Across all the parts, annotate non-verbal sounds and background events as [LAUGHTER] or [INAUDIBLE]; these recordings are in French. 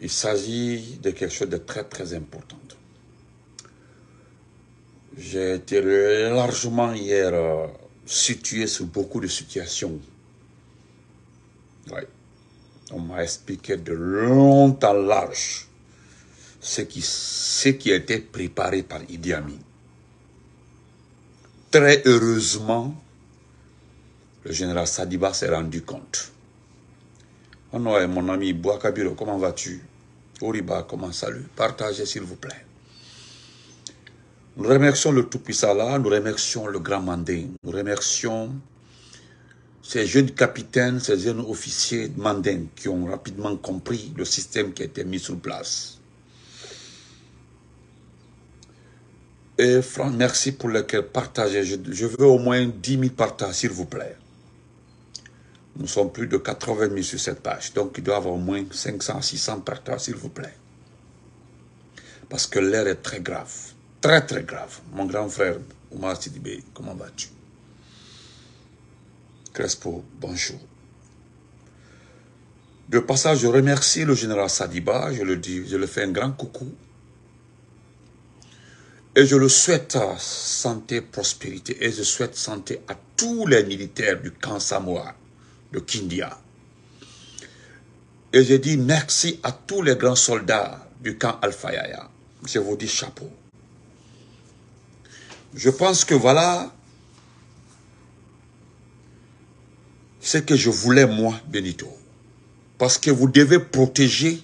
Il s'agit de quelque chose de très très important. J'ai été largement hier euh, situé sur beaucoup de situations. On m'a expliqué de long en large ce qui, ce qui a été préparé par Idi Amin. Très heureusement, le général Sadiba s'est rendu compte. Oh non, mon ami Bouakabiro, comment vas-tu? Oriba, comment salut Partagez s'il vous plaît. Nous remercions le Tout-Puissant nous remercions le Grand Mandin, nous remercions ces jeunes capitaines, ces jeunes officiers mandins qui ont rapidement compris le système qui a été mis sur place. Et Franck, merci pour lequel partager. Je, je, veux au moins 10 000 partages, s'il vous plaît. Nous sommes plus de 80 000 sur cette page. Donc, il doit y avoir au moins 500, 600 partages, s'il vous plaît. Parce que l'air est très grave très très grave. Mon grand frère Oumar Sidibé, comment vas-tu? Crespo, bonjour. De passage, je remercie le général Sadiba, je le dis, je le fais un grand coucou. Et je le souhaite santé, prospérité, et je souhaite santé à tous les militaires du camp Samoa, de Kindia. Et je dis merci à tous les grands soldats du camp Alpha Yaya. Je vous dis chapeau. Je pense que voilà ce que je voulais moi, Benito. Parce que vous devez protéger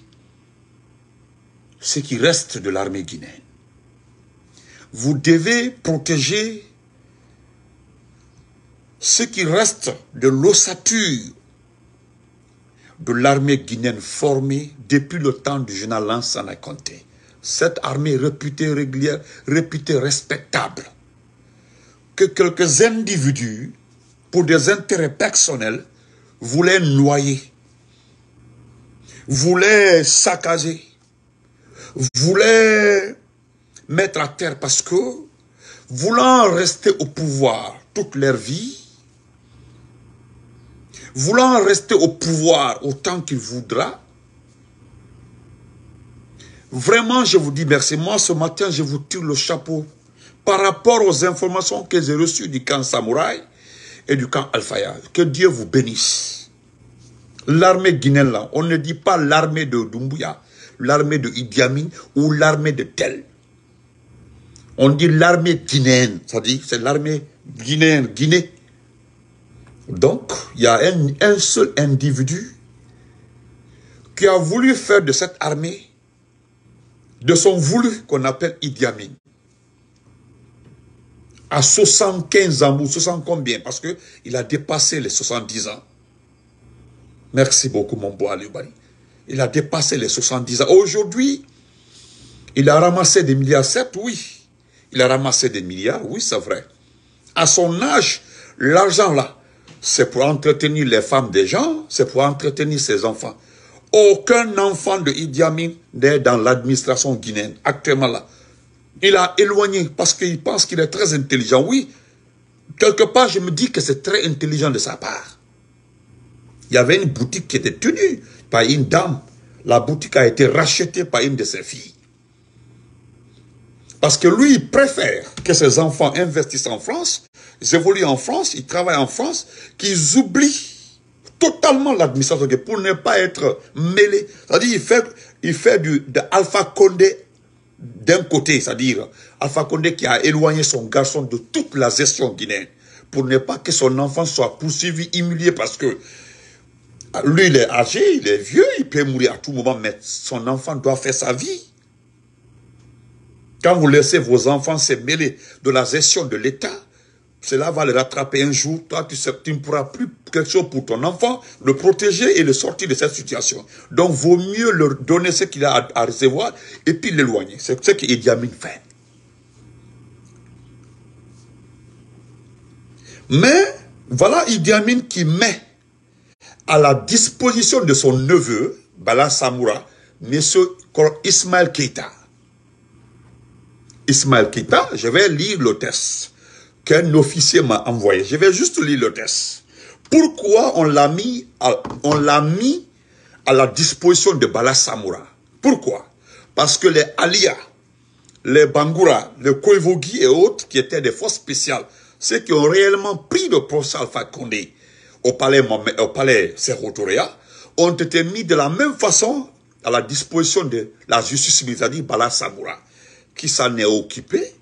ce qui reste de l'armée guinéenne. Vous devez protéger ce qui reste de l'ossature de l'armée guinéenne formée depuis le temps du général Lansana Conté. Cette armée réputée régulière, réputée respectable, que quelques individus, pour des intérêts personnels, voulaient noyer, voulaient saccager, voulaient mettre à terre parce que, voulant rester au pouvoir toute leur vie, voulant rester au pouvoir autant qu'il voudra, vraiment je vous dis merci. Moi ce matin je vous tire le chapeau par rapport aux informations que j'ai reçues du camp Samouraï et du camp Al-Fayad. Que Dieu vous bénisse. L'armée guinéenne on ne dit pas l'armée de Dumbuya, l'armée de Idi Amin ou l'armée de tel. On dit l'armée guinéenne, dit, c'est l'armée guinéenne, Guinée. Donc, il y a un, seul individu qui a voulu faire de cette armée, de son voulu qu'on appelle Idi Amin à 75 ans ou 60 combien Parce qu'il a dépassé les 70 ans. Merci beaucoup, mon beau Alibari. Il a dépassé les 70 ans. Aujourd'hui, il a ramassé des milliards, certes, oui. Il a ramassé des milliards, oui, c'est vrai. À son âge, l'argent là, c'est pour entretenir les femmes des gens, c'est pour entretenir ses enfants. Aucun enfant de Idi Amin n'est dans l'administration guinéenne, actuellement là. Il a éloigné parce qu'il pense qu'il est très intelligent. Oui, quelque part, je me dis que c'est très intelligent de sa part. Il y avait une boutique qui était tenue par une dame. La boutique a été rachetée par une de ses filles. Parce que lui, il préfère que ses enfants investissent en France, évoluent en France, ils travaillent en France, qu'ils oublient totalement l'administration pour ne pas être mêlés. C'est-à-dire, il fait, il fait de Alpha Condé d'un côté, c'est-à-dire Alpha Condé qui a éloigné son garçon de toute la gestion guinéenne pour ne pas que son enfant soit poursuivi, humilié parce que lui, il est âgé, il est vieux, il peut mourir à tout moment, mais son enfant doit faire sa vie. Quand vous laissez vos enfants se mêler de la gestion de l'État, cela va le rattraper un jour. Toi, tu, tu ne pourras plus quelque chose pour ton enfant, le protéger et le sortir de cette situation. Donc, vaut mieux leur donner ce qu'il a à, recevoir et puis l'éloigner. C'est ce qu'Idi Amin fait. Mais, voilà Idi Amin qui met à la disposition de son neveu, Bala Samoura, M. Ismaël Keita. Ismaël Keita, je vais lire le qu'un officier m'a envoyé. Je vais juste lire le test. Pourquoi on l'a mis, à, l'a disposition de Bala Samoura Pourquoi? Parce que les Alia, les Bangura, les Koivogi et autres, qui étaient des forces spéciales, ceux qui ont réellement pris le professeur Alpha Condé au palais, au palais ont été mis de la même façon à la disposition de la justice militaire, Bala Samoura, qui s'en est occupé,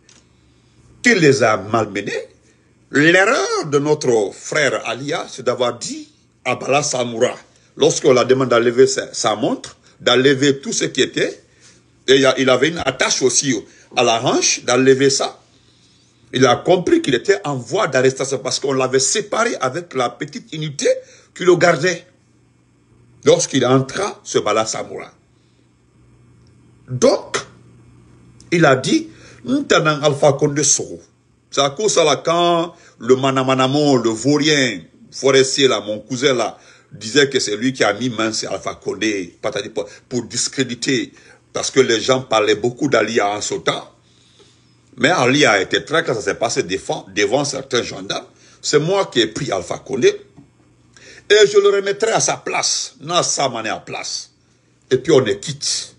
qui les a malmenés. L'erreur de notre frère Alia, c'est d'avoir dit à Bala Samoura, lorsqu'on la demande d'enlever sa, montre, d'enlever tout ce qui était, et il avait une attache aussi à la hanche, d'enlever ça. Il a compris qu'il était en voie d'arrestation parce qu'on l'avait séparé avec la petite unité qui le gardait lorsqu'il entra ce Bala Samoura. Donc, il a dit, Ntanan Alpha Condé Soro. C'est à cause de là, quand le Manamanamon, le vaurien forestier là, mon cousin là, disait que c'est lui qui a mis main sur Alpha Condé, pour discréditer, parce que les gens parlaient beaucoup d'Alia en ce temps. Mais Ali a été très clair, ça s'est passé devant, certains gendarmes. C'est moi qui ai pris Alpha Condé et je le remettrai à sa place. Non, ça m'en est à place. Et puis on est quitte.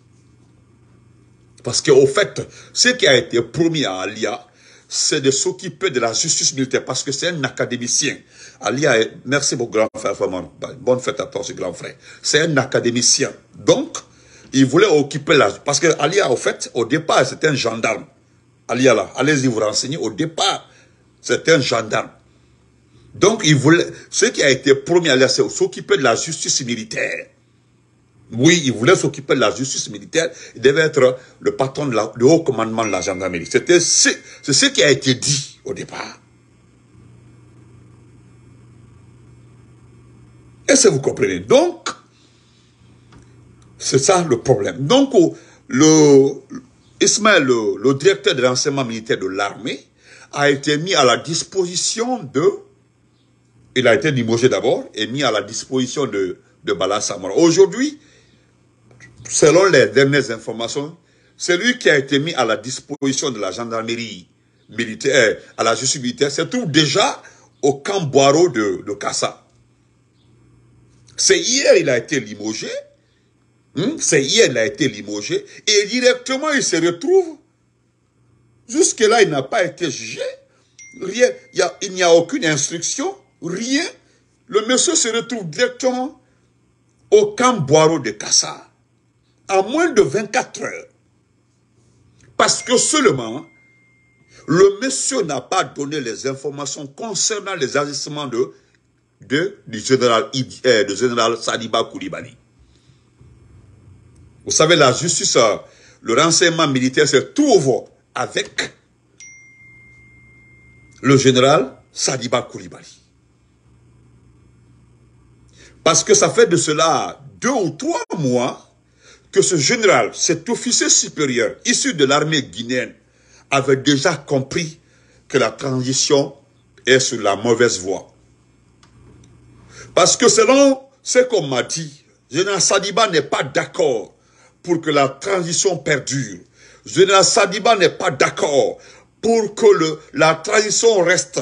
Parce qu'au fait, ce qui a été promis à Alia, c'est de s'occuper de la justice militaire parce que c'est un académicien. Alia, est, merci mon grand frère, vraiment, bonne fête à toi, ce grand frère. C'est un académicien. Donc, il voulait occuper la... Parce que Alia, au fait, au départ, c'était un gendarme. Alia, là, allez-y vous renseigner. Au départ, c'était un gendarme. Donc, il voulait, ce qui a été promis à Alia, c'est s'occuper de la justice militaire. Oui, il voulait s'occuper de la justice militaire. Il devait être le patron de du haut commandement de la gendarmerie. C'était ce, ce qui a été dit au départ. Est-ce que vous comprenez? Donc, c'est ça le problème. Donc, le, Ismaël, le, directeur de l'enseignement militaire de l'armée, a été mis à la disposition de... Il a été limogé d'abord et mis à la disposition de, de Bala. Aujourd'hui, selon les dernières informations, celui qui a été mis à la disposition de la gendarmerie militaire, à la justice militaire, se trouve déjà au camp Boiro de, de Kassa. C'est hier il a été limogé, hmm? c'est hier il a été limogé, et directement il se retrouve, jusque-là il n'a pas été jugé, rien, il n'y a, a aucune instruction, rien, le monsieur se retrouve directement au camp Boiro de Kassa en moins de 24 heures. Parce que seulement, le monsieur n'a pas donné les informations concernant les agissements de, de, du général, euh, général Sadiba Koulibaly. Vous savez, la justice, euh, le renseignement militaire se trouve avec le général Sadiba Koulibaly. Parce que ça fait de cela deux ou trois mois que ce général, cet officier supérieur issu de l'armée guinéenne, avait déjà compris que la transition est sur la mauvaise voie. Parce que selon ce qu'on m'a dit, Général Sadiba n'est pas d'accord pour que la transition perdure. Général Sadiba n'est pas d'accord pour que la transition reste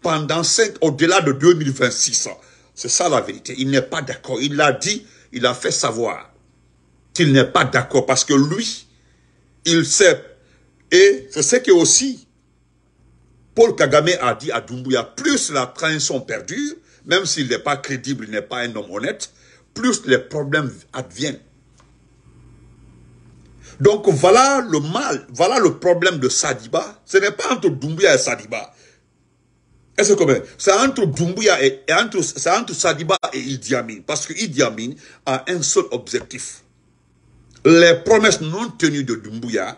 pendant cinq, au-delà de 2026. C'est ça la vérité. Il n'est pas d'accord. Il l'a dit, il a fait savoir qu'il n'est pas d'accord parce que lui, il sait. Et c'est ce que aussi Paul Kagame a dit à Doumbouya, plus la transition perdure, même s'il n'est pas crédible, il n'est pas un homme honnête, plus les problèmes adviennent. Donc voilà le mal, voilà le problème de Sadiba. Ce n'est pas entre Doumbouya et Sadiba. Est-ce que C'est entre Doumbouya et, entre, entre Sadiba et Idi Amin. Parce que Idi Amin a un seul objectif les promesses non tenues de Dumbuya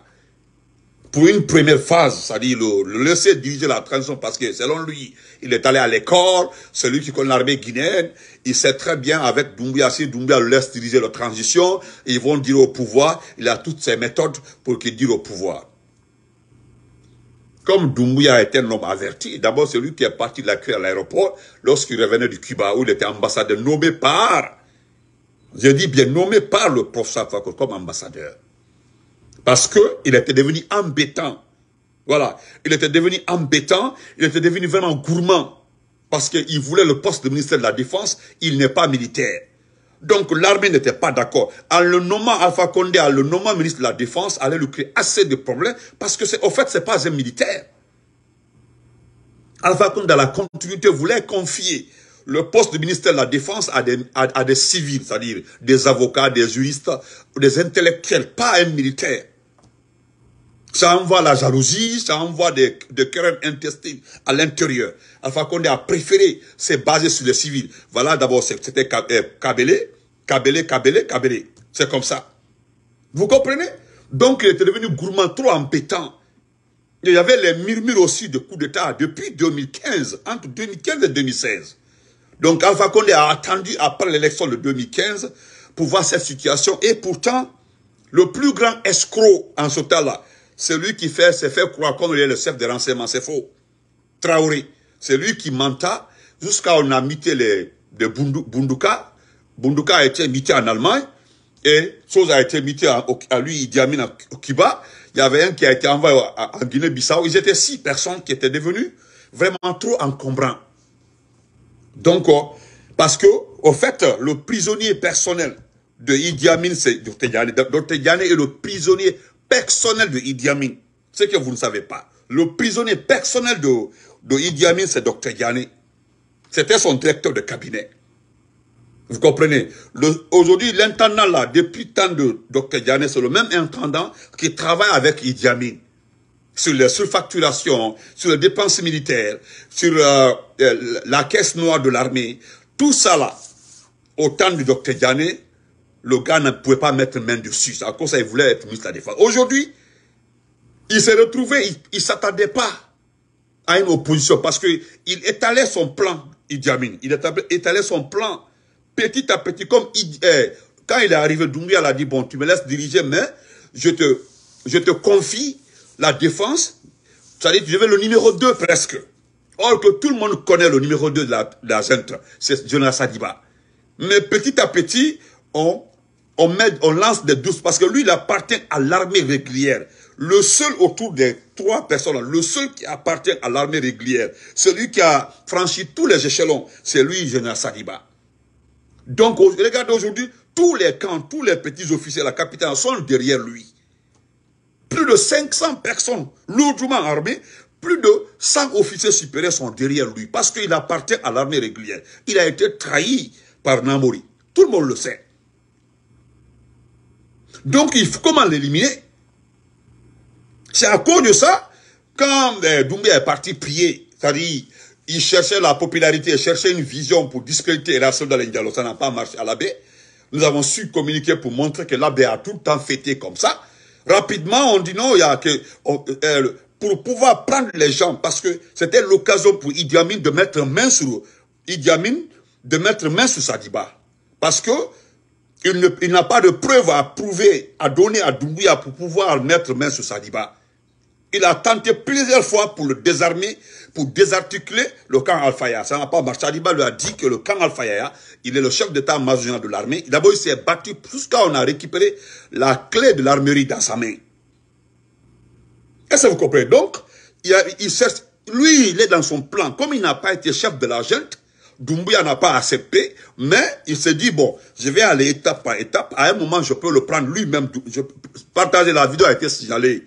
pour une première phase, c'est-à-dire le, laisser diriger la transition parce que selon lui, il est allé à l'école, c'est lui qui connaît l'armée guinéenne, il sait très bien avec Doumbouya, si Doumbouya laisse diriger la transition, ils vont dire au pouvoir, il a toutes ses méthodes pour qu'il dise au pouvoir. Comme Doumbouya était un homme averti, d'abord c'est lui qui est parti de la à l'aéroport lorsqu'il revenait du Cuba où il était ambassadeur nommé par je dis bien nommé par le professeur Fakot comme ambassadeur. Parce qu'il était devenu embêtant. Voilà. Il était devenu embêtant, il était devenu vraiment gourmand. Parce qu'il voulait le poste de ministère de la Défense, il n'est pas militaire. Donc l'armée n'était pas d'accord. En le nommant Alpha Condé, en le nommant ministre de la Défense, allait lui créer assez de problèmes parce que c'est, au fait, c'est pas un militaire. Alpha Condé, dans la continuité, voulait confier le poste de ministère de la Défense à des, à, des civils, c'est-à-dire des avocats, des juristes, des intellectuels, pas un militaire. Ça envoie la jalousie, ça envoie des, des querelles intestines à l'intérieur. Alpha Condé a préféré se baser sur les civils. Voilà, d'abord, c'était Kabele, Kabele, Kabele, Kabele. C'est comme ça. Vous comprenez? Donc, il était devenu gourmand, trop impétent. Il y avait les murmures aussi de coups d'État depuis 2015, entre 2015 et 2016. Donc Alpha Condé a attendu après l'élection de 2015 pour voir cette situation. Et pourtant, le plus grand escroc en ce temps-là, c'est lui qui fait, s'est fait croire il est le chef des renseignements. C'est faux. Traoré. C'est lui qui menta jusqu'à on a mité les, de Bunduka. Bunduka a été mité en Allemagne. Et chose a été mité à, lui, Idi Amin, au Kiba. Il y avait un qui a été envoyé en Guinée-Bissau. Ils étaient six personnes qui étaient devenues vraiment trop encombrants. Donc, euh, parce que, au fait, le prisonnier personnel de Idi Amin, c'est. Dr. Diané est le prisonnier personnel de Idi Amin. Ce que vous ne savez pas. Le prisonnier personnel de, de Idi Amin, c'est Dr. Diané. C'était son directeur de cabinet. Vous comprenez? Aujourd'hui, l'intendant là, depuis tant de Dr. Diané, c'est le même intendant qui travaille avec Idi Amin sur les surfacturations, sur les dépenses militaires, sur euh, euh, la caisse noire de l'armée, tout ça là, au temps du docteur Diané, le gars ne pouvait pas mettre main dessus. À cause ça, il voulait être ministre de la Défense. Aujourd'hui, il s'est retrouvé, il ne s'attendait pas à une opposition parce qu'il étalait son plan, Idi Amin. Il étalait son plan petit à petit, comme eh, quand il est arrivé, Doumbia a dit, bon, tu me laisses diriger, mais je te, je te confie la défense, c'est-à-dire tu le numéro 2 presque. Or que tout le monde connaît le numéro 2 de la, de c'est Jonas Sadiba. Mais petit à petit, on, met, on lance des douces, parce que lui, il appartient à l'armée régulière. Le seul autour des trois personnes, le seul qui appartient à l'armée régulière, celui qui a franchi tous les échelons, c'est lui, Jonas Sadiba. Donc, regardez aujourd'hui, tous les camps, tous les petits officiers, la capitaine sont derrière lui plus de 500 personnes lourdement armées, plus de 100 officiers supérieurs sont derrière lui parce qu'il appartient à l'armée régulière. Il a été trahi par Namori. Tout le monde le sait. Donc, il faut comment l'éliminer? C'est à cause de ça, quand eh, est parti prier, c'est-à-dire, il cherchait la popularité, il cherchait une vision pour discréditer Erasmus dans ça n'a pas marché à l'abbé. Nous avons su communiquer pour montrer que l'abbé a tout le temps fêté comme ça. Rapidement, on dit non, il y a que... Euh, pour pouvoir prendre les gens, parce que c'était l'occasion pour Idi Amin de mettre main sur... Idi Amin de mettre main sur Sadiba. Parce que il n'a pas de preuves à prouver, à donner à Doumbouya pour pouvoir mettre main sur Sadiba. Il a tenté plusieurs fois pour le désarmer, pour désarticuler le camp Al-Faya. Ça n'a pas marché. Sadiba lui a dit que le camp Al-Faya, il est le chef d'état-major de l'armée. D'abord, il s'est battu jusqu'à on a récupéré la clé de l'armerie dans sa main. Est-ce que vous comprenez? Donc, il, lui, il est dans son plan. Comme il n'a pas été chef de la junte, Doumbouya n'a pas accepté, mais il s'est dit, bon, je vais aller étape par étape. À un moment, je peux le prendre lui-même. Partager la vidéo a été signalée.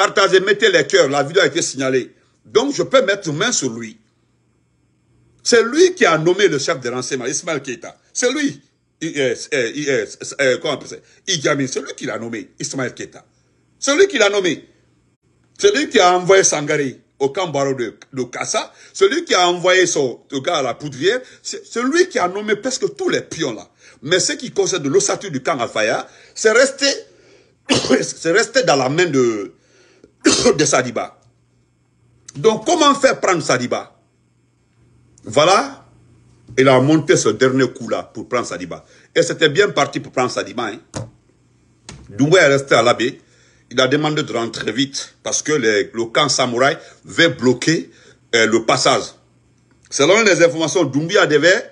Partagez, mettez les cœurs, la vidéo a été signalée. Donc, je peux mettre main sur lui. C'est lui qui a nommé le chef de renseignement, Ismaël Keita. C'est lui. comment on c'est lui qui l'a nommé, Ismaël Keita. C'est lui qui l'a nommé. C'est lui qui a envoyé Sangari au camp Baro de, de Kassa. Celui qui a envoyé son gars à la poudrière. C'est celui qui a nommé presque tous les pions là. Mais ce qui concerne l'ossature du camp Alfaya, c'est resté, [COUGHS] c'est resté dans la main de, [COUGHS] de Sadiba. Donc, comment faire prendre Sadiba? Voilà, il a monté ce dernier coup-là pour prendre Sadiba. Et c'était bien parti pour prendre Sadiba. Hein. Est resté à l'abbé. Il a demandé de rentrer vite parce que le camp samouraï veut bloquer euh, le passage. Selon les informations, Doumbia devait,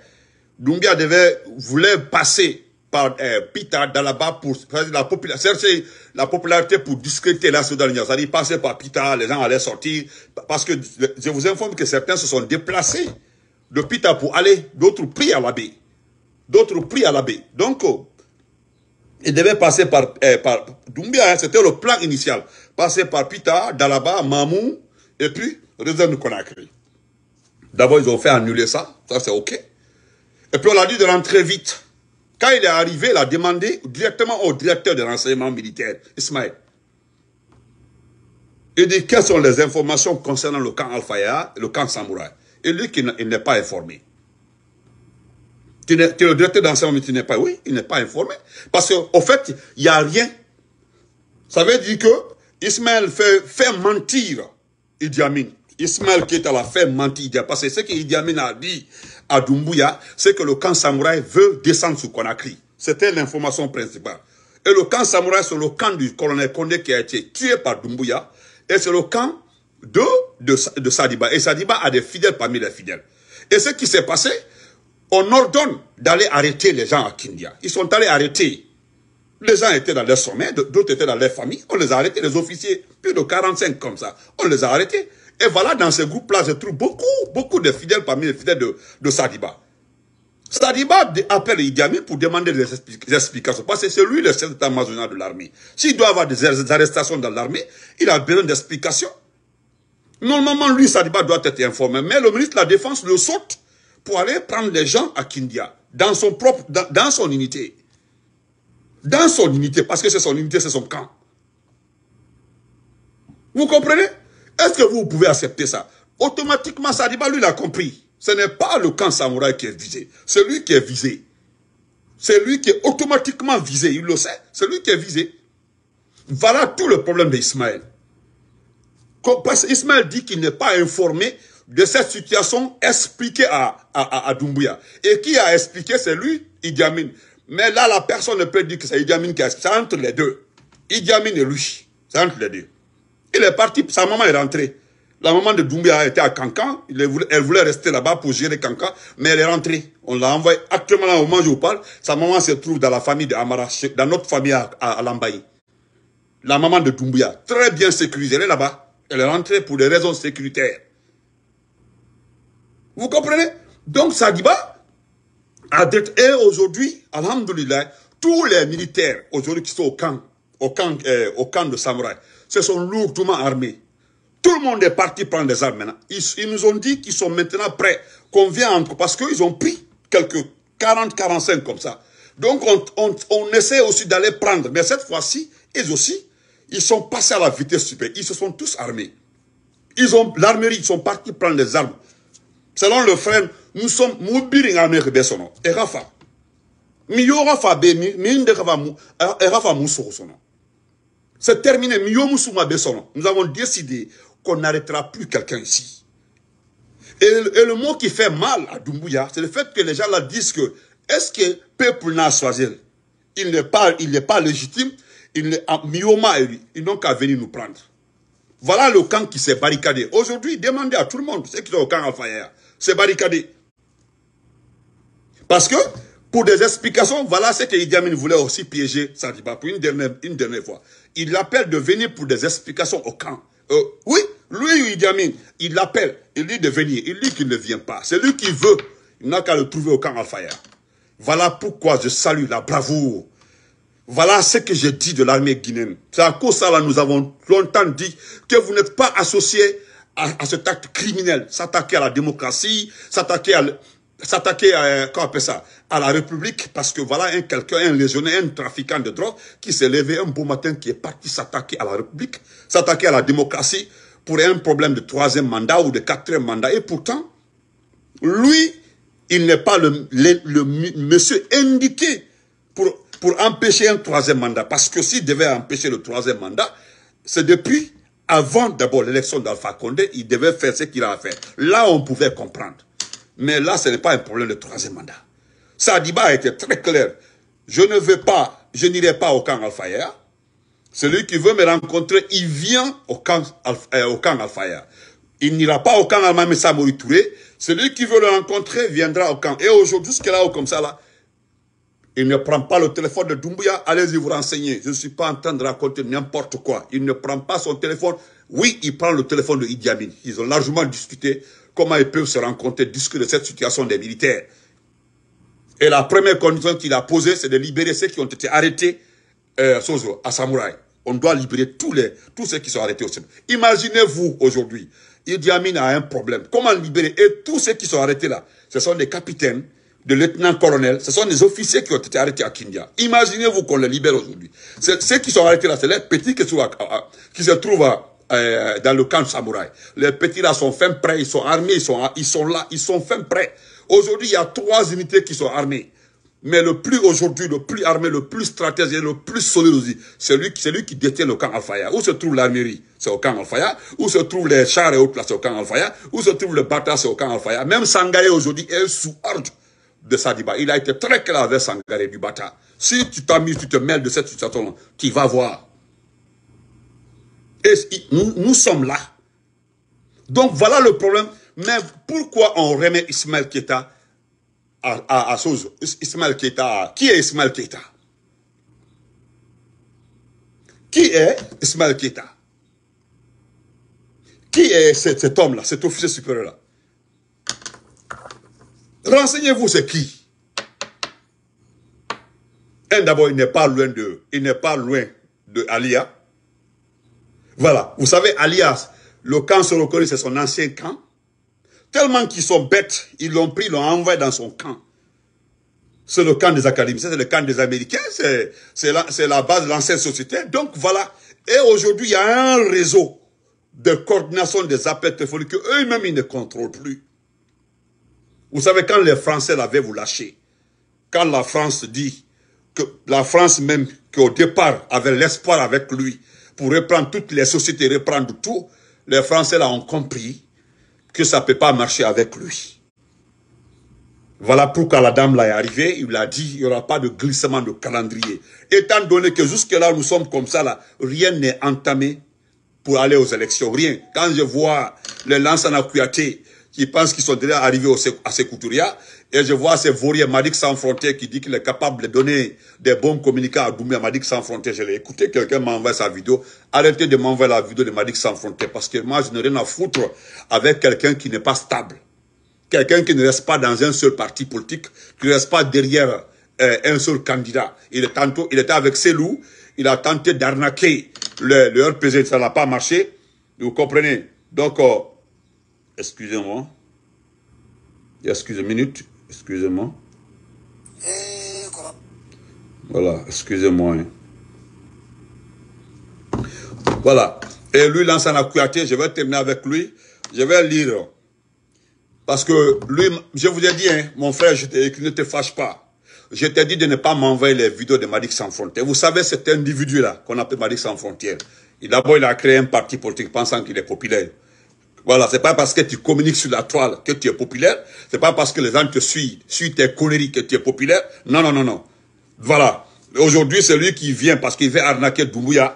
Doumbia devait, voulait passer par euh, Pita dans là-bas pour la popularité, la popularité pour discréter la Soudanien. C'est-à-dire passer par Pita, les gens allaient sortir. Parce que je vous informe que certains se sont déplacés de Pita pour aller, d'autres pris à l'abbé. d'autres prient à l'abbé. Donc, oh, il devait passer par, eh, par Doumbia, hein, c'était le plan initial. Passer par Pita, Dalaba, Mamou, et puis réserve Conakry. D'abord, ils ont fait annuler ça, ça c'est ok. Et puis on a dit de rentrer vite. Quand il est arrivé, il a demandé directement au directeur de renseignement militaire, Ismaël. Il dit quelles sont les informations concernant le camp Al-Faya, le camp Samouraï? Et lui, il n'est pas informé. Tu, es, le directeur d'enseignement, mais tu n'es pas, oui, il n'est pas informé. Parce qu'au fait, il n'y a rien. Ça veut dire que Ismaël fait, fait mentir Idi Amin. Ismaël qui est à la fait mentir Parce que ce qu'Idi Amin a dit à Doumbouya, c'est que le camp samouraï veut descendre sur Conakry. C'était l'information principale. Et le camp samouraï, c'est le camp du colonel Kondé qui a été tué par Doumbouya. Et c'est le camp de, de, de Sadiba. Et Sadiba a des fidèles parmi les fidèles. Et ce qui s'est passé, on ordonne d'aller arrêter les gens à Kindia. Ils sont allés arrêter. Les gens étaient dans leur sommet, d'autres étaient dans leur famille. On les a arrêtés, les officiers, plus de 45 comme ça. On les a arrêtés. Et voilà, dans ce groupe-là, je trouve beaucoup, beaucoup de fidèles parmi les fidèles de, Sadiba. Sadiba appelle Idi Amin pour demander des explications. Parce que c'est lui le chef d'état-major de l'armée. S'il doit avoir des arrestations dans l'armée, il a besoin d'explications. Normalement, lui, Sadiba doit être informé. Mais le ministre de la Défense le saute pour aller prendre les gens à Kindia, dans son propre, dans, son unité. Dans son unité, parce que c'est son unité, c'est son camp. Vous comprenez? Est-ce que vous pouvez accepter ça? Automatiquement, Sadiba, lui, il a compris. Ce n'est pas le camp samouraï qui est visé. C'est lui qui est visé. C'est lui qui est automatiquement visé. Il le sait. C'est lui qui est visé. Voilà tout le problème d'Ismaël. Parce qu'Ismaël dit qu'il n'est pas informé de cette situation expliquée à, à, à, Doumbouya. Et qui a expliqué, c'est lui, Idi Amin. Mais là, la personne ne peut dire que c'est Idi Amin qui a expliqué. C'est entre les deux. Idi Amin et lui. C'est entre les deux. Il est parti, sa maman est rentrée. La maman de Doumbouya était à Cancan. Elle voulait rester là-bas pour gérer Cancan, mais elle est rentrée. On l'a envoyée. Actuellement, au moment où je vous parle, sa maman se trouve dans la famille de Amara, dans notre famille à, à. La maman de Doumbouya, très bien sécurisée, elle est là-bas. Elle est rentrée pour des raisons sécuritaires. Vous comprenez? Donc Sadiba a dit, et aujourd'hui, alhamdoulilah, tous les militaires aujourd'hui qui sont au camp, au camp, euh, au camp de samouraï, se sont lourdement armés. Tout le monde est parti prendre des armes maintenant. Ils, nous ont dit qu'ils sont maintenant prêts, qu'on vient entre, parce qu'ils ont pris quelques 40, 45 comme ça. Donc on, on, on essaie aussi d'aller prendre. Mais cette fois-ci, ils aussi, ils sont passés à la vitesse supérieure. Ils se sont tous armés. Ils ont l'armerie, ils sont partis prendre des armes. Selon le frère, nous sommes Amérique Bessono. Et Rafa. Rafa be mi de Rafa e Rafa. C'est terminé. Nous avons décidé qu'on n'arrêtera plus quelqu'un ici. Et, le mot qui fait mal à Doumbouya, c'est le fait que les gens disent que est-ce que le peuple n'a choisi? Il n'est pas, il n'est pas légitime. Il Mioma et lui, ils n'ont qu'à venir nous prendre. Voilà le camp qui s'est barricadé. Aujourd'hui, demandez à tout le monde, ceux qui sont au camp Alpha c'est barricadé. Parce que, pour des explications, voilà ce que Idi Amin voulait aussi piéger Sadiba pour une dernière, une dernière fois. Il l'appelle de venir pour des explications au camp. Euh, oui, lui, Idi Amin, il l'appelle, il dit de venir. Il dit qu'il ne vient pas. C'est lui qui veut. Il n'a qu'à le trouver au camp Al-Faya. Voilà pourquoi je salue la bravoure. Voilà ce que j'ai dit de l'armée guinéenne. C'est à cause de ça, là, nous avons longtemps dit que vous n'êtes pas associés à, cet acte criminel, s'attaquer à la démocratie, s'attaquer à s'attaquer à, à la République, parce que voilà un quelqu'un, un légionnaire, un trafiquant de drogue, qui s'est levé un beau matin, qui est parti s'attaquer à la République, s'attaquer à la démocratie, pour un problème de troisième mandat ou de quatrième mandat. Et pourtant, lui, il n'est pas le, monsieur indiqué pour, pour empêcher un troisième mandat. Parce que s'il devait empêcher le troisième mandat, c'est depuis avant d'abord l'élection d'Alpha Condé, il devait faire ce qu'il a fait. Là, on pouvait comprendre. Mais là, ce n'est pas un problème de troisième mandat. Sadiba a été très clair. Je ne veux pas, je n'irai pas au camp Alpha Celui qui veut me rencontrer, il vient au camp, euh, camp Alpha Il n'ira pas au camp Almamessa Touré. Celui qui veut le rencontrer viendra au camp. Et aujourd'hui, ce qu'il a comme ça là, il ne prend pas le téléphone de Doumbouya, allez-y vous renseigner. Je ne suis pas en train de raconter n'importe quoi. Il ne prend pas son téléphone. Oui, il prend le téléphone de Idi Amin. Ils ont largement discuté comment ils peuvent se rencontrer, discuter de cette situation des militaires. Et la première condition qu'il a posée, c'est de libérer ceux qui ont été arrêtés euh, à Samouraï. On doit libérer tous, les, tous ceux qui sont arrêtés au Sénégal. Imaginez-vous aujourd'hui, Idi Amin a un problème. Comment libérer? Tous ceux qui sont arrêtés là, ce sont des capitaines, des lieutenants-colonels, ce sont des officiers qui ont été arrêtés à Kindia. Imaginez-vous qu'on les libère aujourd'hui. Ceux qui sont arrêtés là, c'est les petits qui, qui se trouvent euh, dans le camp de samouraï. Les petits là sont fin prêts, ils sont armés, ils sont, ils sont là, ils sont fin prêts. Aujourd'hui, il y a trois unités qui sont armées. Mais le plus aujourd'hui, le plus armé, le plus stratégique, le plus solide aussi, c'est lui, lui, qui détient le camp Al-Faya. Où se trouve l'armerie C'est au camp Al-Faya. Où se trouvent les chars et autres là, c'est au camp Al-Faya. Où se trouve le bata, c'est au camp Al-Faya. Même Sangaré aujourd'hui est sous ordre de Sadiba. Il a été très clair avec Sangaré du bata. Si tu t'amuses, tu te mêles de cette situation, tu vas voir. Nous, sommes là. Donc voilà le problème. Mais pourquoi on remet Ismaël Keta à, à Ismaël Keita, qui est Ismaël Keita Qui est Ismaël Keita Qui est cet, homme-là, cet officier supérieur-là? Renseignez-vous, c'est qui? Un, d'abord, il n'est pas loin de, il n'est pas loin de Alia. Voilà. Vous savez, Alias, le camp reconnaît, c'est son ancien camp. Tellement qu'ils sont bêtes, ils l'ont pris, l'ont envoyé dans son camp. C'est le camp des académiciens, c'est le camp des Américains, c'est la, base de l'ancienne société. Donc voilà. Et aujourd'hui, il y a un réseau de coordination des appels téléphoniques qu'eux-mêmes, ils ne contrôlent plus. Vous savez, quand les Français l'avaient vous lâché, quand la France dit que la France même, qu'au départ avait l'espoir avec lui pour reprendre toutes les sociétés, reprendre tout, les Français ont compris que ça ne peut pas marcher avec lui. Voilà pourquoi la dame là est arrivée, il a dit, il n'y aura pas de glissement de calendrier. Étant donné que jusque-là, nous sommes comme ça, rien n'est entamé pour aller aux élections, rien. Quand je vois les Lansana Kouyaté qui pensent qu'ils sont déjà arrivés à Sekouturia, et je vois ces vauriers Madik sans frontières qui dit qu'il est capable de donner des bons communicants à Doumbia Madik sans frontières. Je l'ai écouté, quelqu'un m'a envoyé sa vidéo. Arrêtez de m'envoyer la vidéo de Madik sans frontières parce que moi, je n'ai rien à foutre avec quelqu'un qui n'est pas stable. Quelqu'un qui ne reste pas dans un seul parti politique, qui ne reste pas derrière euh, un seul candidat. Il, est tantôt, il était avec Selou, il a tenté d'arnaquer le, le RPG, ça n'a pas marché. Vous comprenez? Donc, euh, excusez-moi. Excusez minute. Excusez-moi. Voilà, excusez-moi. Hein. Voilà. Et lui, Lansana Kouyaté, je vais terminer avec lui. Je vais lire. Parce que lui, je vous ai dit, hein, mon frère, je ne te fâche pas. Je t'ai dit de ne pas m'envoyer les vidéos de Madik Sans Frontières. Vous savez, cet individu-là, qu'on appelle Madik Sans Frontières, il a créé un parti politique pensant qu'il est populaire. Voilà, c'est pas parce que tu communiques sur la toile que tu es populaire. C'est pas parce que les gens te suivent, suivent tes conneries que tu es populaire. Non, non, non, non. Voilà. Aujourd'hui, c'est lui qui vient parce qu'il veut arnaquer Doumbouya.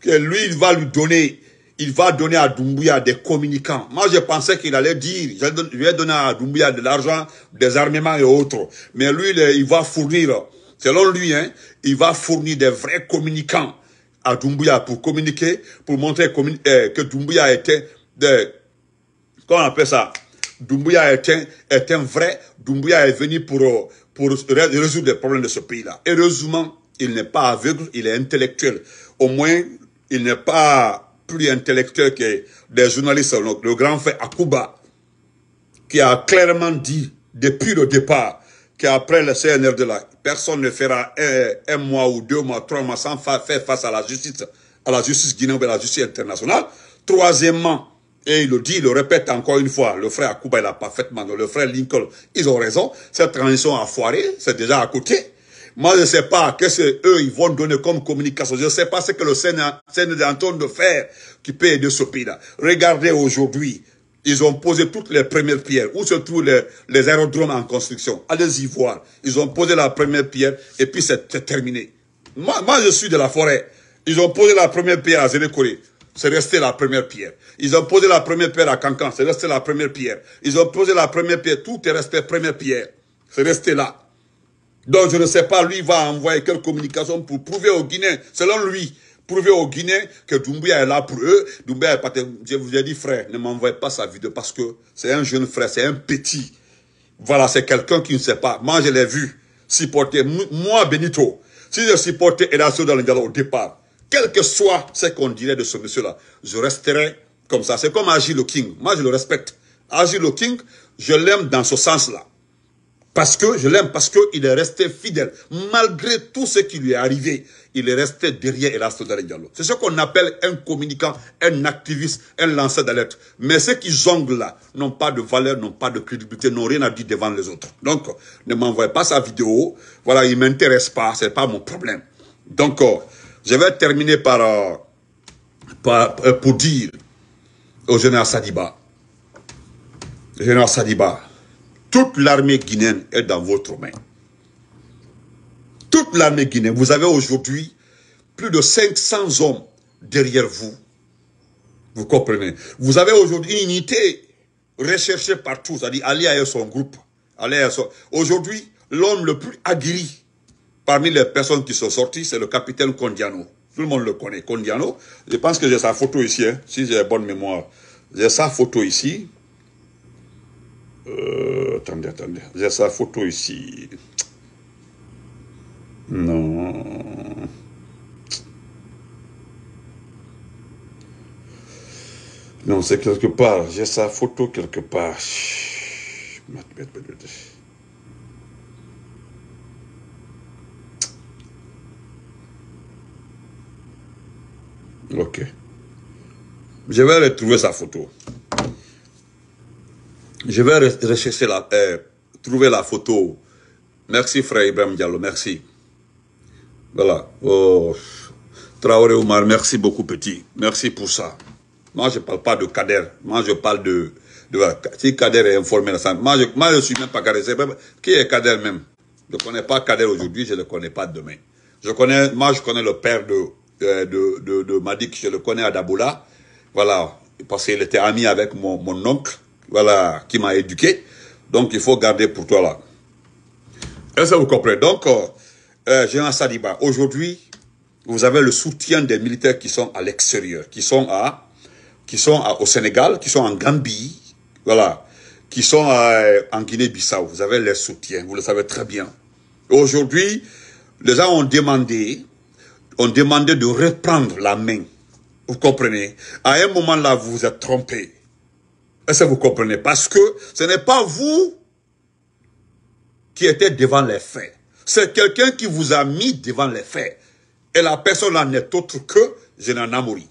Que lui, il va lui donner, il va donner à Doumbouya des communicants. Moi, je pensais qu'il allait dire, je vais donner à Doumbouya de l'argent, des armements et autres. Mais lui, il va fournir, selon lui, hein, il va fournir des vrais communicants à Doumbouya pour communiquer, pour montrer euh, que Doumbouya était Comment on appelle ça Doumbouya est un, est un vrai, Doumbouya est venu pour, pour résoudre les problèmes de ce pays-là. Heureusement, il n'est pas aveugle, il est intellectuel. Au moins, il n'est pas plus intellectuel que des journalistes. Le grand frère Akuba, qui a clairement dit depuis le départ qu'après le CNR de là, personne ne fera un, mois ou deux mois, trois mois sans faire face à la justice, à la justice guinéenne et à la justice internationale. Troisièmement, et il le dit, il le répète encore une fois, le frère Akuba, il a parfaitement, le frère Lincoln, ils ont raison, cette transition a foiré, c'est déjà à côté. Moi, je ne sais pas qu'est-ce qu'eux, ils vont donner comme communication. Je ne sais pas ce que le Sénat en train de faire qui peut aider ce pays-là. Regardez aujourd'hui, ils ont posé toutes les premières pierres. Où se trouvent les, aérodromes en construction? Allez-y voir. Ils ont posé la première pierre et puis c'est terminé. Moi, je suis de la forêt. Ils ont posé la première pierre à Zénékoré c'est resté la première pierre. Ils ont posé la première pierre à Cancan, c'est resté la première pierre. Ils ont posé la première pierre, tout est resté première pierre. C'est resté là. Donc je ne sais pas, lui va envoyer quelle communication pour prouver aux Guinéens, selon lui, prouver aux Guinéens que Doumbouya est là pour eux. Doumbouya est pas... Je vous ai dit, frère, ne m'envoyez pas sa vidéo parce que c'est un jeune frère, c'est un petit. Voilà, c'est quelqu'un qui ne sait pas. Moi, je l'ai vu. supporté, moi Benito, si je supportais Edasso dans le dialogue au départ, quel que soit ce qu'on dirait de ce monsieur-là, je resterai comme ça. C'est comme Agile King. Moi, je le respecte. Agile King, je l'aime dans ce sens-là. Parce que je l'aime, parce qu'il est resté fidèle. Malgré tout ce qui lui est arrivé, il est resté derrière Elasto Diallo. C'est ce qu'on appelle un communicant, un activiste, un lanceur d'alerte. Mais ceux qui jonglent là n'ont pas de valeur, n'ont pas de crédibilité, n'ont rien à dire devant les autres. Donc, ne m'envoyez pas sa vidéo. Voilà, il m'intéresse pas, c'est pas mon problème. Donc, euh, je vais terminer par, euh, par euh, pour dire au général Sadiba, général Sadiba, toute l'armée guinéenne est dans votre main. Toute l'armée guinéenne. Vous avez aujourd'hui plus de 500 hommes derrière vous. Vous comprenez? Vous avez aujourd'hui une unité recherchée partout, c'est-à-dire aller à son groupe. Aujourd'hui, l'homme le plus aguerri parmi les personnes qui sont sorties, c'est le capitaine Condiano. Tout le monde le connaît, Condiano. Je pense que j'ai sa photo ici, hein, si j'ai bonne mémoire. J'ai sa photo ici. Euh, attendez, attendez. J'ai sa photo ici. Non. Non, c'est quelque part. J'ai sa photo quelque part. Ok. Je vais retrouver sa photo. Je vais rechercher la, euh, trouver la photo. Merci frère Ibrahim Diallo, merci. Voilà. Oh, Traoré Omar, merci beaucoup petit. Merci pour ça. Moi, je ne parle pas de Kader. Moi, je parle de... de si Kader est informé, moi, je ne suis même pas Kader. qui est Kader même? Je ne connais pas Kader aujourd'hui, je ne le connais pas demain. Je connais, moi, je connais le père de, euh, de, de, de Madik, je le connais à Daboula. Voilà, parce qu'il était ami avec mon, mon oncle, voilà, qui m'a éduqué. Donc, il faut garder pour toi là. Est-ce que vous comprenez? Donc, euh, euh Géant Sadiba, aujourd'hui, vous avez le soutien des militaires qui sont à l'extérieur, qui sont à, qui sont au Sénégal, qui sont en Gambie, voilà, qui sont en Guinée-Bissau. Vous avez les soutiens, vous le savez très bien. Aujourd'hui, les gens ont demandé, ont demandé de reprendre la main vous comprenez? À un moment là, vous vous êtes trompé. Est-ce que vous comprenez? Parce que ce n'est pas vous qui êtes devant les faits. C'est quelqu'un qui vous a mis devant les faits. Et la personne là n'est autre que Général Namouri.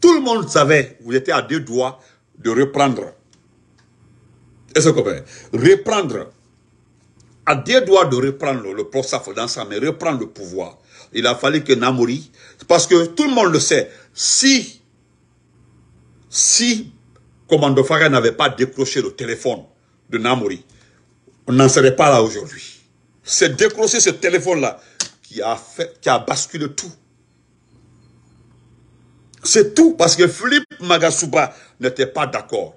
Tout le monde savait, vous étiez à deux doigts de reprendre. Est-ce que vous comprenez? Reprendre. À deux doigts de reprendre le, le dans sa main, reprendre le pouvoir. Il a fallu que Namouri, parce que tout le monde le sait, si, si Commando Farah n'avait pas décroché le téléphone de Namori, on n'en serait pas là aujourd'hui. C'est décrocher ce téléphone-là qui a qui a basculé tout. C'est tout parce que Philippe Magasuba n'était pas d'accord.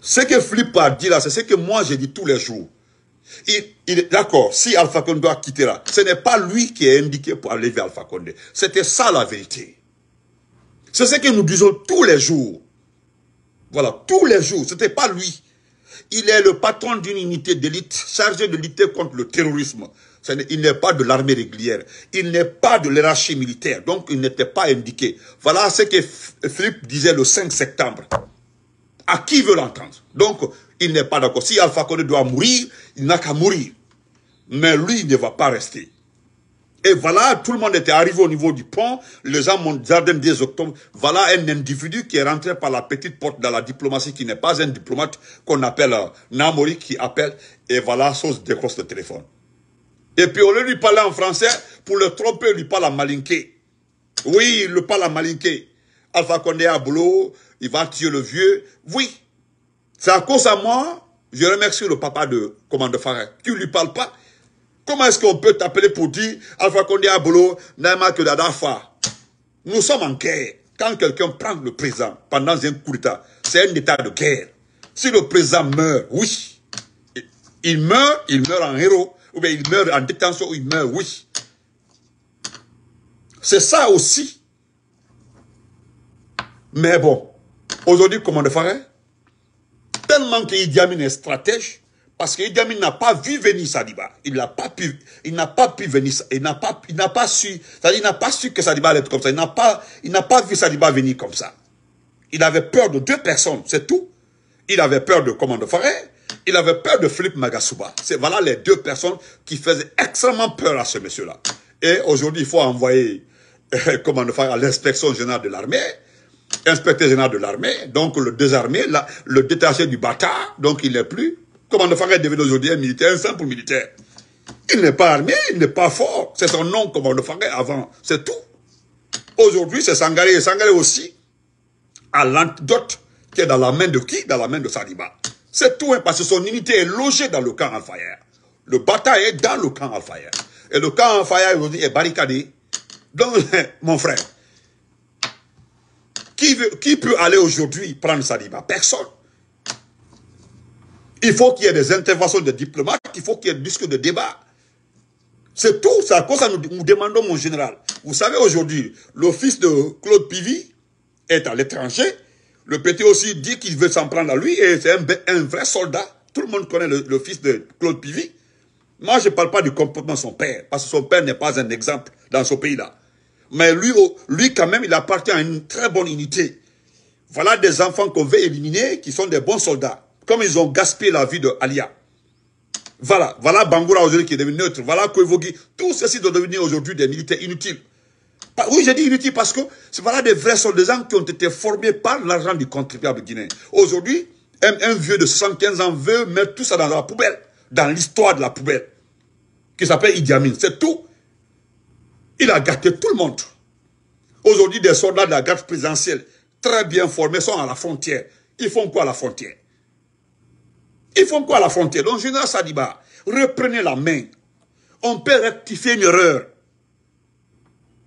Ce que Philippe a dit là, c'est ce que moi j'ai dit tous les jours. Il, est d'accord, si Alpha Condé a quitté là, ce n'est pas lui qui est indiqué pour aller Alpha Condé. C'était ça la vérité. C'est ce que nous disons tous les jours. Voilà, tous les jours. Ce n'était pas lui. Il est le patron d'une unité d'élite chargée de lutter contre le terrorisme. Il n'est pas de l'armée régulière. Il n'est pas de l'hierarchie militaire. Donc, il n'était pas indiqué. Voilà ce que Philippe disait le 5 septembre. À qui veut l'entendre? Donc, il n'est pas d'accord. Si Alpha Condé doit mourir, il n'a qu'à mourir. Mais lui, il ne va pas rester. Et voilà, tout le monde était arrivé au niveau du pont, les gens m'ont jardin des octobre. Voilà un individu qui est rentré par la petite porte dans la diplomatie, qui n'est pas un diplomate, qu'on appelle euh, Namori, qui appelle, et voilà, sauce décroche le téléphone. Et puis, au lieu de lui parler en français, pour le tromper, lui parle en malinqué. Oui, il lui parle en malinqué. Alpha Condé à boulot, il va tuer le vieux. Oui. C'est à cause de moi, je remercie le papa de Commande Farah, qui ne lui parle pas, Comment est-ce qu'on peut t'appeler pour dire Alpha Condé Abolo, Naima que Dafa Nous sommes en guerre. Quand quelqu'un prend le président pendant un coup d'État, c'est un état de guerre. Si le président meurt, oui. Il meurt, il meurt en héros. Ou bien il meurt en détention, ou il meurt, oui. C'est ça aussi. Mais bon, aujourd'hui, comment on Tellement qu'il Amin est stratège, Parce que Idi n'a pas vu venir Sadiba. Il n'a pas pu, il n'a pas pu venir, il n'a pas, il n'a pas su, il n'a pas su que Sadiba allait être comme ça. Il n'a pas, il n'a pas vu Sadiba venir comme ça. Il avait peur de deux personnes, c'est tout. Il avait peur de Commando Forêt, il avait peur de Philippe Magasuba. C'est voilà les deux personnes qui faisaient extrêmement peur à ce monsieur-là. Et aujourd'hui, il faut envoyer euh, Commando Forêt à l'inspection générale de l'armée, inspecteur général de l'armée, donc le désarmé, le détaché du bâtard, donc il n'est plus. Commando Forêt est devenu aujourd'hui un militaire, un simple militaire. Il n'est pas armé, il n'est pas fort. C'est son nom, Commando Forêt, avant. C'est tout. Aujourd'hui, c'est Sangaré. Et Sangaré aussi à l'antidote qui est dans la main de qui? Dans la main de Saliba. C'est tout, hein, parce que son unité est logée dans le camp Al-Fayr. Le bataille est dans le camp Al-Fayr. Et le camp Al-Fayr aujourd'hui est barricadé. Donc, [LAUGHS] mon frère, qui, peut aller aujourd'hui prendre Saliba Personne. Il faut qu'il y ait des interventions de diplomates, il faut qu'il y ait des disques de débat. C'est tout, c'est à cause ça nous, nous demandons, mon général. Vous savez, aujourd'hui, l'office de Claude Pivy est à l'étranger. Le petit aussi dit qu'il veut s'en prendre à lui et c'est un, vrai soldat. Tout le monde connaît le, fils de Claude Pivy. Moi, je ne parle pas du comportement de son père, parce que son père n'est pas un exemple dans ce pays-là. Mais lui, lui, quand même, il appartient à une très bonne unité. Voilà des enfants qu'on veut éliminer, qui sont des bons soldats. Comme ils ont gaspillé la vie de Alia. Voilà, voilà Bangoura aujourd'hui qui est devenu neutre. Voilà Koivogi. Tout ceci doit devenir aujourd'hui des militaires inutiles. Oui, j'ai dit inutile parce que voilà des vrais soldats qui ont été formés par l'argent du contribuable guinéen. Aujourd'hui, un, vieux de 75 ans veut mettre tout ça dans la poubelle, dans l'histoire de la poubelle, qui s'appelle Idi Amin. C'est tout. Il a gâté tout le monde. Aujourd'hui, des soldats de la garde présidentielle, très bien formés, sont à la frontière. Ils font quoi à la frontière? Ils font quoi à la frontière? Donc, Général Sadiba, reprenez la main. On peut rectifier une erreur.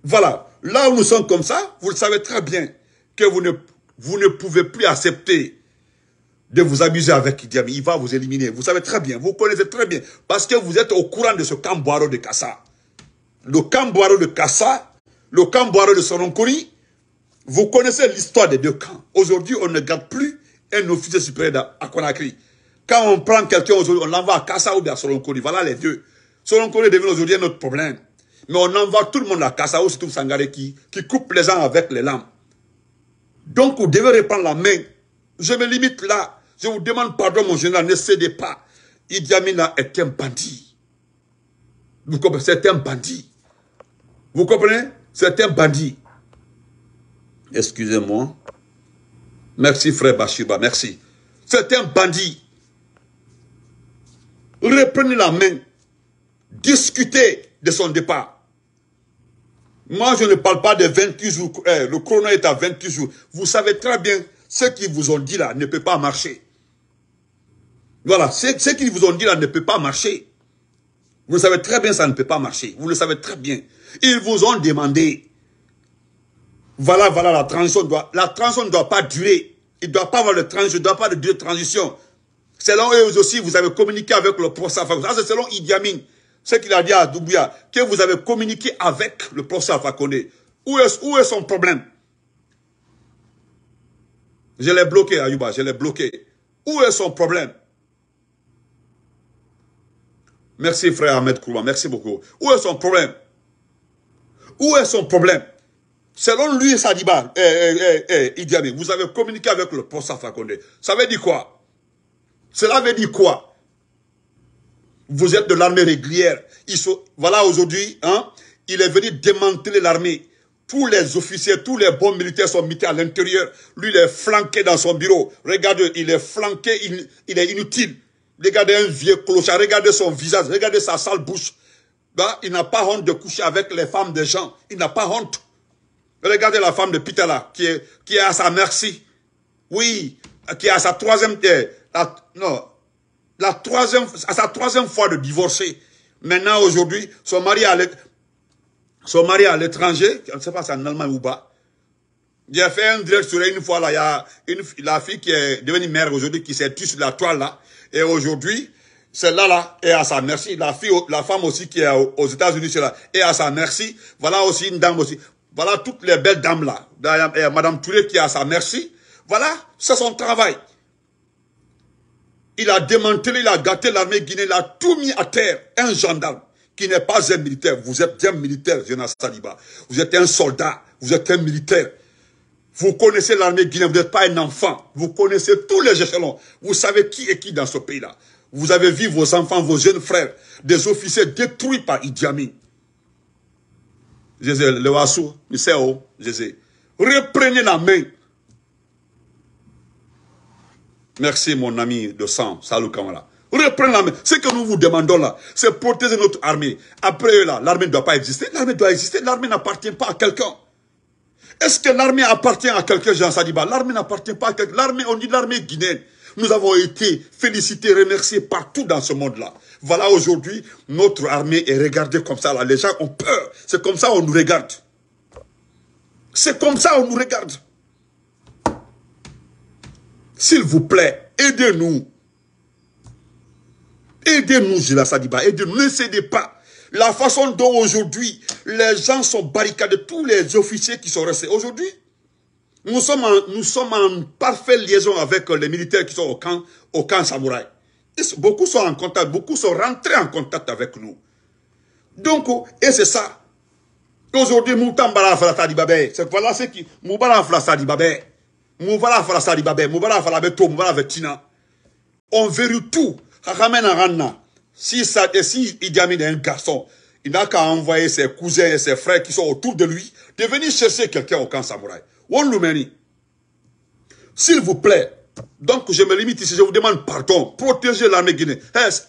Voilà. Là où nous sommes comme ça, vous le savez très bien que vous ne, pouvez plus accepter de vous amuser avec Idi Il va vous éliminer. Vous savez très bien, vous connaissez très bien. Parce que vous êtes au courant de ce camboiro de Kassa. Le camboiro de Kassa, le camboiro de Soronkori, vous connaissez l'histoire des deux camps. Aujourd'hui, on ne garde plus un officier supérieur à Conakry. Quand on prend quelqu'un aujourd'hui, on l'envoie à Kassa ou à Soronkori. Voilà les deux. Soronkori est devenu aujourd'hui notre problème. Mais on envoie tout le monde à Kassao, tout Sangaré qui, qui coupe les gens avec les lampes. Donc vous devez reprendre la main. Je me limite là. Je vous demande pardon, mon général, ne cédez pas. Idi Amin est un bandit. C'est un bandit. Vous comprenez? C'est un bandit. Excusez-moi. Merci frère Bachiba, merci. C'est un bandit. Reprenez la main. Discutez de son départ. Moi, je ne parle pas de 28 jours. Eh, le chrono est à 28 jours. Vous savez très bien, ce qu'ils vous ont dit là ne peut pas marcher. Voilà, ce, ce qu'ils vous ont dit là ne peut pas marcher. Vous savez très bien, ça ne peut pas marcher. Vous le savez très bien. Ils vous ont demandé. Voilà, voilà, la transition doit, la transition ne doit pas durer. Il ne doit pas avoir de transition, il ne doit pas de transition. Selon eux aussi, vous avez communiqué avec le procès. Ça, c'est selon Idi Amin ce qu'il a dit à Doubouya, que vous avez communiqué avec le professeur Alpha Où est, où est son problème? Je l'ai bloqué, Ayuba, je l'ai bloqué. Où est son problème? Merci frère Ahmed Kouba, merci beaucoup. Où est son problème? Où est son problème? Selon lui, Sadiba, eh, eh, eh, eh vous avez communiqué avec le professeur Alpha Ça veut dire quoi? Cela veut dire quoi? Vous êtes de l'armée régulière. voilà aujourd'hui, hein, il est venu démanteler l'armée. Tous les officiers, tous les bons militaires sont mis à l'intérieur. Lui, il est flanqué dans son bureau. Regardez, il est flanqué, il, est inutile. Regardez un vieux clochard, regardez son visage, regardez sa sale bouche. Bah, il n'a pas honte de coucher avec les femmes des gens. Il n'a pas honte. Regardez la femme de Pitala, qui est, qui est à sa merci. Oui, qui est à sa troisième... Euh, non, la troisième, à sa troisième fois de divorcer. Maintenant, aujourd'hui, son mari à son mari à l'étranger, je ne sais pas si c'est en Allemagne ou pas. J'ai fait un direct sur une fois là, il y a la fille qui est devenue mère aujourd'hui, qui s'est tue sur la toile là. Et aujourd'hui, celle-là là est à sa merci. La fille, la femme aussi qui est aux États-Unis, celle-là est à sa merci. Voilà aussi une dame aussi. Voilà toutes les belles dames là. Madame Touré qui est à sa merci. Voilà, c'est son travail. Il a démantelé, il a gâté l'armée guinéenne, il a tout mis à terre. Un gendarme qui n'est pas un militaire. Vous êtes un militaire, Jonas Saliba. Vous êtes un soldat, vous êtes un militaire. Vous connaissez l'armée guinéenne, vous n'êtes pas un enfant. Vous connaissez tous les échelons. Vous savez qui est qui dans ce pays-là. Vous avez vu vos enfants, vos jeunes frères, des officiers détruits par Idi Amin. Jésus, le Wassou, Jésus. Reprenez la main. Merci mon ami de sang, Salou Kamala. Reprenez la main. Ce que nous vous demandons là, c'est protéger notre armée. Après là, l'armée ne doit pas exister. L'armée doit exister. L'armée n'appartient pas à quelqu'un. Est-ce que l'armée appartient à quelqu'un, Jean Sadiba? L'armée n'appartient pas à quelqu'un. L'armée, on dit l'armée guinéenne. Nous avons été félicités, remerciés partout dans ce monde-là. Voilà aujourd'hui, notre armée est regardée comme ça. Là. Les gens ont peur. C'est comme ça qu'on nous regarde. C'est comme ça qu'on nous regarde. S'il vous plaît, aidez-nous. Aidez-nous, Gila Sadiba. Aidez-nous. Ne cédez pas. La façon dont aujourd'hui, les gens sont barricadés, tous les officiers qui sont restés. Aujourd'hui, nous sommes, en, nous sommes en parfaite liaison avec les militaires qui sont au camp, au camp samouraï. Beaucoup sont en contact, beaucoup sont rentrés en contact avec nous. Donc, et c'est ça. Aujourd'hui, Moutambara Falata Babé. C'est voilà ce qui. Moubara Falata Babé. Moubara Falata Babé. Moubara Falata Moubara Tina. On verrouille tout. Ramène Ranna. Si ça, et si Idi Amin est un garçon, il n'a qu'à envoyer ses cousins et ses frères qui sont autour de lui de venir chercher quelqu'un au camp samouraï. S'il vous plaît, donc je me limite ici, je vous demande pardon, protégez l'armée guinéenne.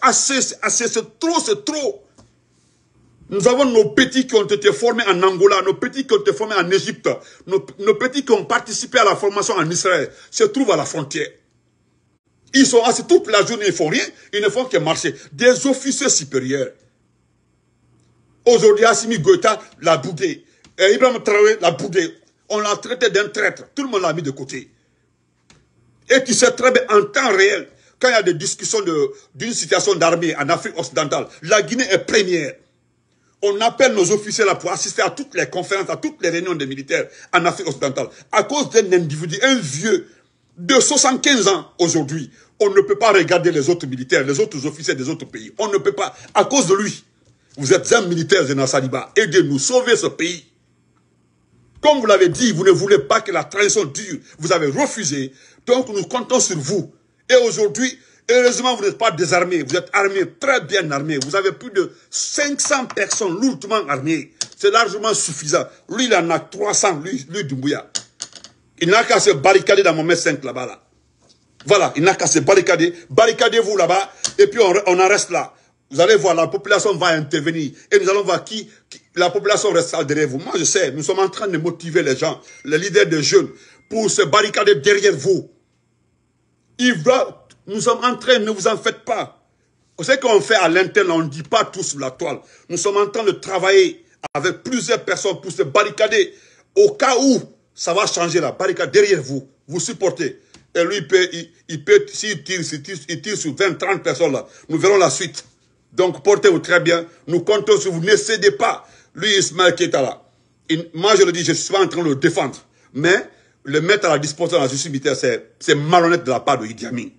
Assez, assez, c'est trop, c'est trop. Nous avons nos petits qui ont été formés en Angola, nos petits qui ont été formés en Égypte, nos, petits qui ont participé à la formation en Israël, se trouvent à la frontière. Ils sont assis toute la journée, ils ne font rien, ils ne font que marcher. Des officiers supérieurs. Aujourd'hui, Assimi Goïta l'a boudé. Ibrahim Traoré l'a boudé. On l'a traité d'un traître. Tout le monde l'a mis de côté. Et tu sais très bien, en temps réel, quand il y a des discussions d'une situation d'armée en Afrique occidentale, la Guinée est première. On appelle nos officiers là pour assister à toutes les conférences, à toutes les réunions des militaires en Afrique occidentale. À cause d'un individu, un vieux de 75 ans aujourd'hui, on ne peut pas regarder les autres militaires, les autres officiers des autres pays. On ne peut pas, à cause de lui. Vous êtes un militaire, de Saliba. Aidez-nous, sauver ce pays. Comme vous l'avez dit, vous ne voulez pas que la trahison dure. Vous avez refusé. Donc nous comptons sur vous. Et aujourd'hui, heureusement, vous n'êtes pas désarmés. Vous êtes armés, très bien armés. Vous avez plus de 500 personnes lourdement armées. C'est largement suffisant. Lui, il en a 300, lui, lui Dumbuya. Il n'a qu'à se barricader dans mon mètre 5 là-bas. Là. Voilà, il n'a qu'à se barricader. Barricadez-vous là-bas et puis on en reste là. Vous allez voir, la population va intervenir. Et nous allons voir qui, la population reste derrière vous. Moi, je sais, nous sommes en train de motiver les gens, les leaders de jeunes, pour se barricader derrière vous. Il va, nous sommes en train, ne vous en faites pas. Ce qu'on fait à l'interne, on ne dit pas tout sur la toile. Nous sommes en train de travailler avec plusieurs personnes pour se barricader. Au cas où ça va changer la barricade derrière vous, vous supportez. Et lui, il peut, il, s'il tire, tire, il tire sur 20, 30 personnes nous verrons la suite. Donc, portez-vous très bien. Nous comptons sur vous. Ne cédez pas. Lui, Ismaël là. moi, je le dis, je suis pas en train de le défendre. Mais, le mettre à la disposition de la justice militaire, c'est malhonnête de la part de Idi Amin.